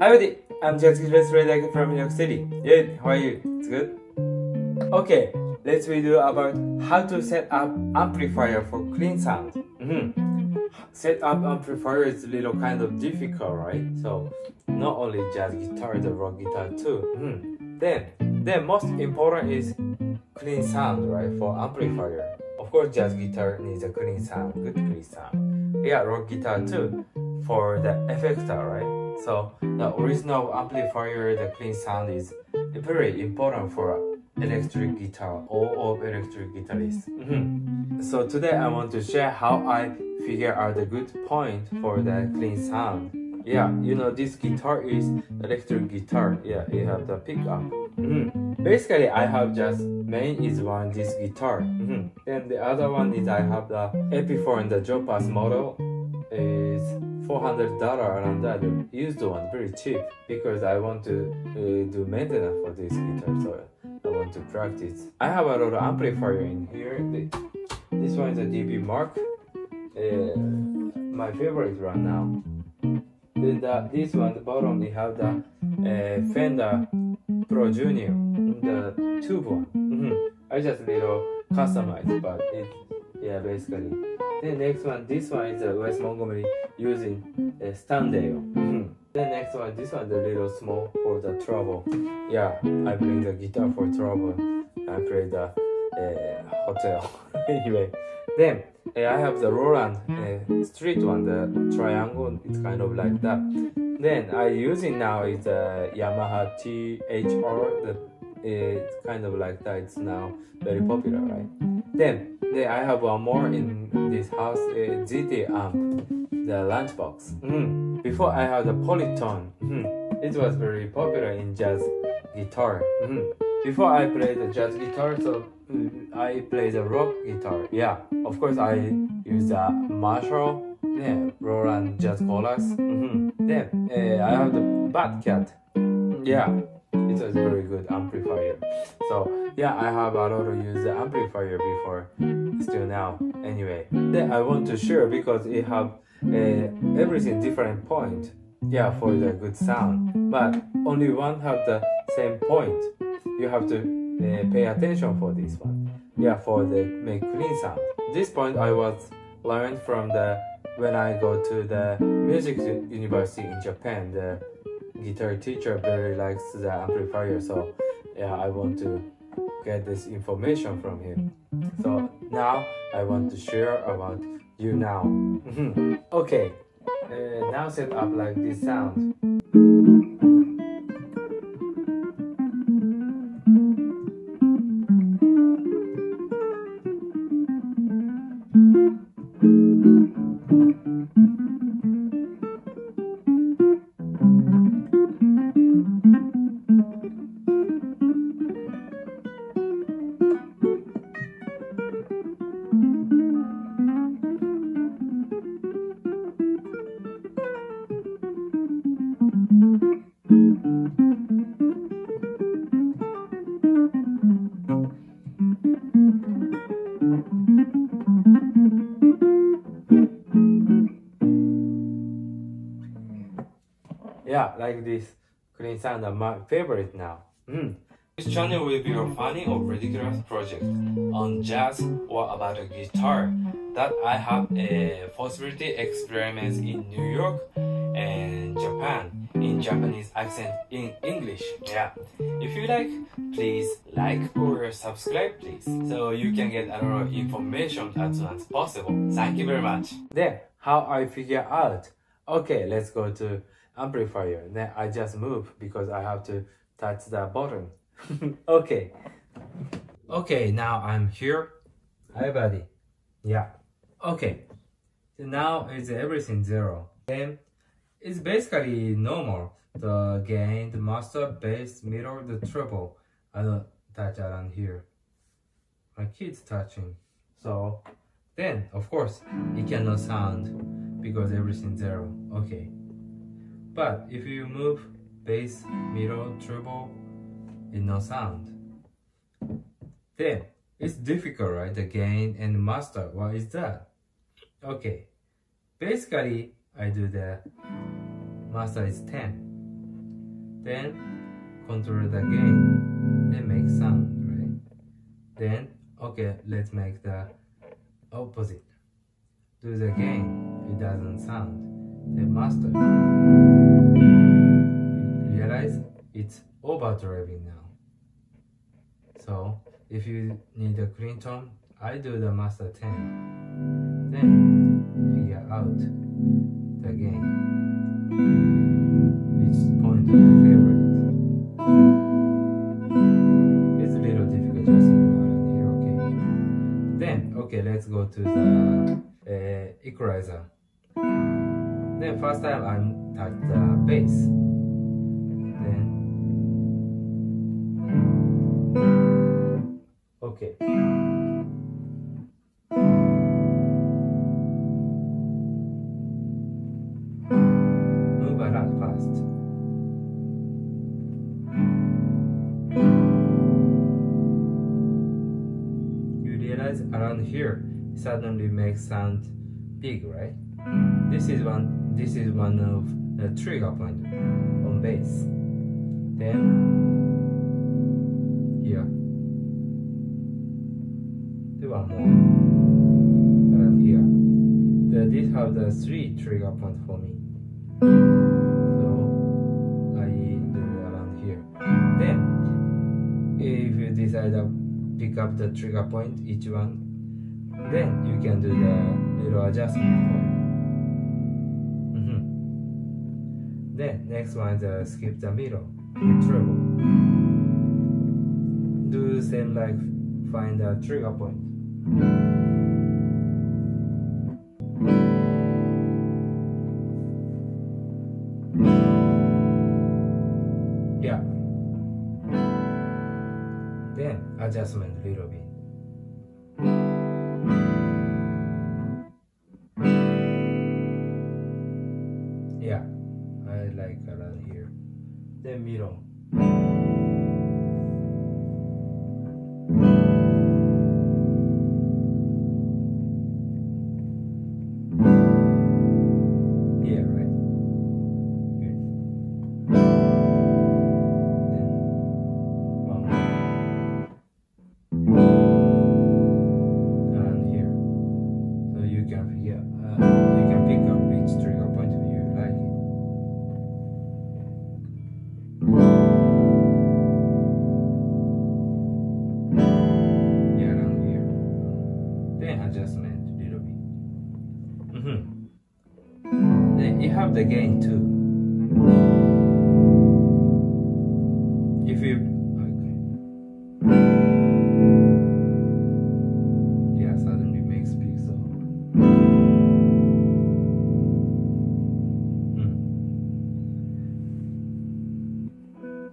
Hi, buddy. I'm Jazz Guitarist Ray from New York City. Yeah, how are you? It's good? Okay, let's video about how to set up amplifier for clean sound. Mm -hmm. Set up amplifier is a little kind of difficult, right? So, not only jazz guitar, the rock guitar too. Mm -hmm. Then, then most important is clean sound, right? For amplifier. Of course, jazz guitar needs a clean sound, good clean sound. Yeah, rock guitar too, for the effector, right? So the original amplifier, the clean sound is very important for electric guitar, all of electric guitarists. Mm -hmm. So today I want to share how I figure out the good point for the clean sound. Yeah, you know this guitar is electric guitar. Yeah, you have the pickup. Mm -hmm. Basically, I have just main is one this guitar. Mm -hmm. Then the other one is I have the Epiphone and the Joe Pass model is $400 around that used one very cheap because I want to uh, do maintenance for this guitar so I want to practice. I have a lot of amplifier in here. This one is a DV Mark. Uh, my favorite right now. Then the, this one the bottom we have the uh, Fender Pro Junior the tube one. Mm -hmm. I just little customized but it yeah basically the next one, this one is uh, Wes Montgomery using a Standel. Mm-hmm. The next one, this one, the little small for the trouble. Yeah, I bring the guitar for trouble. I play the uh, hotel. anyway, then uh, I have the Roland uh, street one, the triangle. It's kind of like that. Then I using now is the Yamaha THR. The it's kind of like that. It's now very popular, right? Then, then I have one more in this house, uh, ZT amp, the lunchbox. Mm. Before I have the Polytone. Mm. It was very popular in jazz guitar. Mm. Before I play the jazz guitar, so mm, I play the rock guitar. Yeah, of course I use the Marshall, yeah, Roland Jazz Chorus. -hmm. Then uh, I have the Bad Cat. Yeah, it's a very good amplifier. So yeah, I have a lot of use the amplifier before, still now. Anyway, then I want to share because it have uh, everything different point. Yeah, for the good sound, but only one have the same point. You have to uh, pay attention for this one. Yeah, for the make clean sound. This point I was learned from the when I go to the music university in Japan. The guitar teacher very likes the amplifier, so yeah, I want to get this information from him. So now I want to share about you now. okay, uh, now set up like this sound. Yeah, like this clean sound are my favorite now. Mm. This channel will be a funny or ridiculous project on jazz or about a guitar that I have a possibility experiments in New York and Japan in Japanese accent in English. Yeah. If you like, please like or subscribe please so you can get a lot of information as soon as possible. Thank you very much. Then how I figure out. Okay, let's go to amplifier. Then I just move because I have to touch the button. okay. Okay, now I'm here. Hi buddy. Yeah. Okay. So now is everything zero. Then it's basically normal. The gain, the master, bass, middle, the treble. I don't touch around here. My kid's touching. So then of course it cannot sound because everything zero. Okay. But if you move bass, middle, treble, it no sound. Then it's difficult, right? The gain and master. What is that? Okay. Basically, I do the master is 10. then control the gain, then make sound, right? Then, okay, let's make the opposite. Do the gain, it doesn't sound. Then master. Realize it's overdriving now. So, if you need a clean tone, I do the master 10. Then, figure out the gain. Which point is my favorite? It's a little difficult just around here, okay? Then, okay, let's go to the uh, equalizer. Then first time I'm at the bass. Fast. You realize around here suddenly makes sound big, right? This is one. This is one of the trigger point on bass. Then here. Do one more around here. The, these have the three trigger points for me. Pick up the trigger point, each one, then you can do the little adjustment it. Mhm. Then next one uh, skip the middle treble. Do the same like find the trigger point. Then a little bit. Yeah, I like around here. The middle. Then adjustment little bit. Mm-hmm. Then you have the gain too. If you okay. Yeah, suddenly makes big so.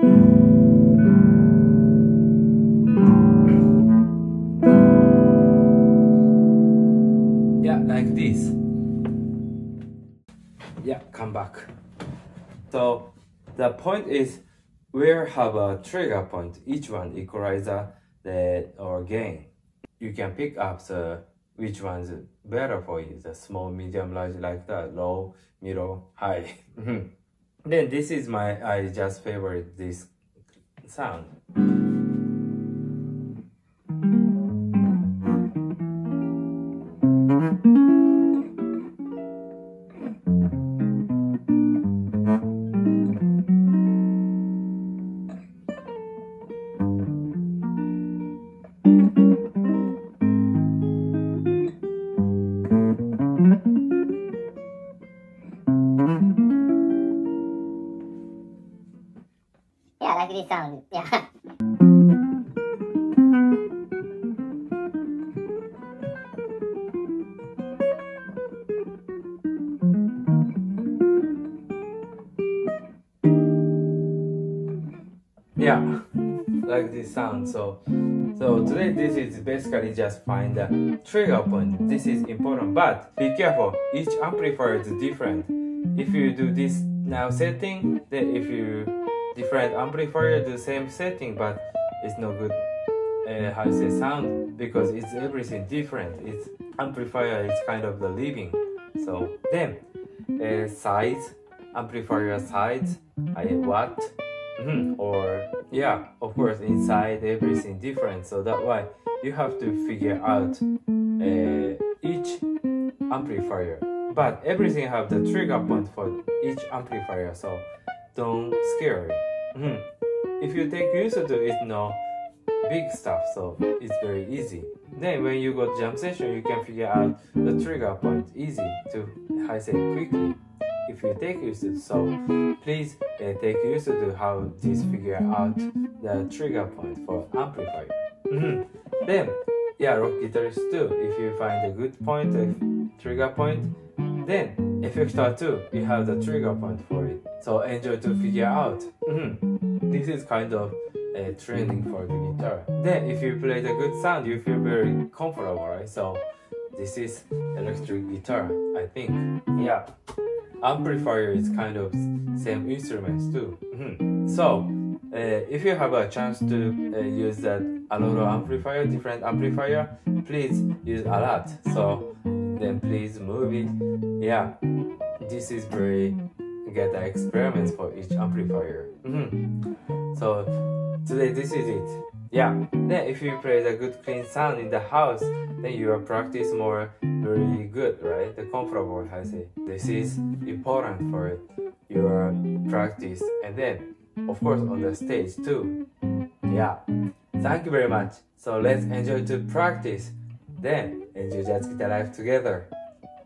Mm. So the point is we have a trigger point, each one equalizer the or gain. You can pick up the which one's better for you, the small, medium, large like that, low, middle, high. then this is my I just favorite this sound. Yeah, like this sound. So, so today this is basically just find the trigger point. This is important, but be careful. Each amplifier is different. If you do this now setting, then if you different amplifier the same setting, but it's no good. Uh, how to say sound because it's everything different. It's amplifier is kind of the living. So then, uh, size amplifier size, I watt Mhm. Or yeah, of course, inside everything different. So that why you have to figure out uh, each amplifier. But everything have the trigger point for each amplifier. So don't scare. Mhm. If you take used to it, no big stuff. So it's very easy. Then when you go jam session, you can figure out the trigger point easy to I say quickly if you take used to. So please uh, take used to how this figure out the trigger point for amplifier. Mhm. Then yeah, rock guitarist too. If you find a good point, a trigger point, then effector too. You have the trigger point for it. So enjoy to figure out. Mhm. This is kind of a training for the guitar. Then if you play the good sound, you feel very comfortable, right? So this is electric guitar, I think. Yeah amplifier is kind of same instruments too. Mhm. So uh, if you have a chance to uh, use that a lot of amplifier, different amplifier, please use a lot. So then please move it. Yeah, this is very get the experiments for each amplifier. Mhm. So today this is it. Yeah. Then if you play the good clean sound in the house, then your practice more really good, right? The comfortable, I say. This is important for your practice, and then of course on the stage too. Yeah. Thank you very much. So let's enjoy to practice. Then enjoy Jazz Guitar Life together.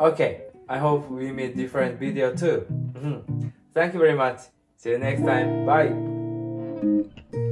Okay. I hope we meet different video too. Mhm. Thank you very much. See you next time. Bye. Thank you.